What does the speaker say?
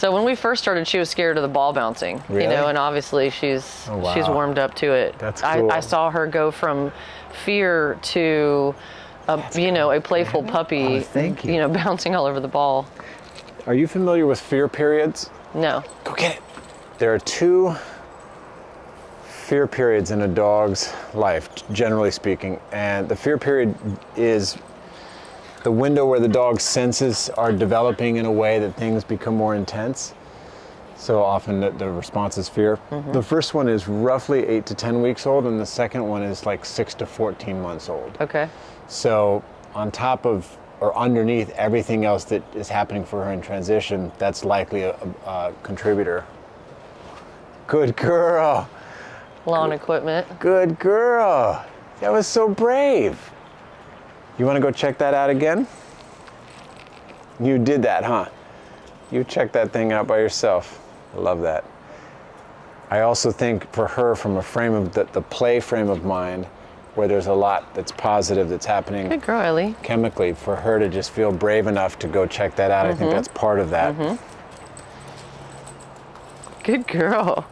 So when we first started, she was scared of the ball bouncing. You know, and obviously she's Oh, wow. she's warmed up to it. That's I, cool. I saw her go from fear to, a, you know, a playful oh, puppy. Oh, you. You know, bouncing all over the ball. Are you familiar with fear periods? No. Go get it. There are two fear periods in a dog's life, generally speaking. And the fear period is the window where the dog's senses are developing in a way that things become more intense. So often the, the response is fear. Mm-hmm. The first one is roughly 8 to 10 weeks old, and the second one is like 6 to 14 months old. Okay. So, on top of or underneath everything else that is happening for her in transition, that's likely a, a, a contributor. Good girl. Lawn equipment. Good girl. That was so brave. You want to go check that out again? You did that, huh? You checked that thing out by yourself. I love that. I also think for her, from a frame of the, the play frame of mind, where there's a lot that's positive that's happening Good girl, Ellie. chemically for her to just feel brave enough to go check that out. I think mm-hmm. that's part of that. Mm-hmm. Good girl.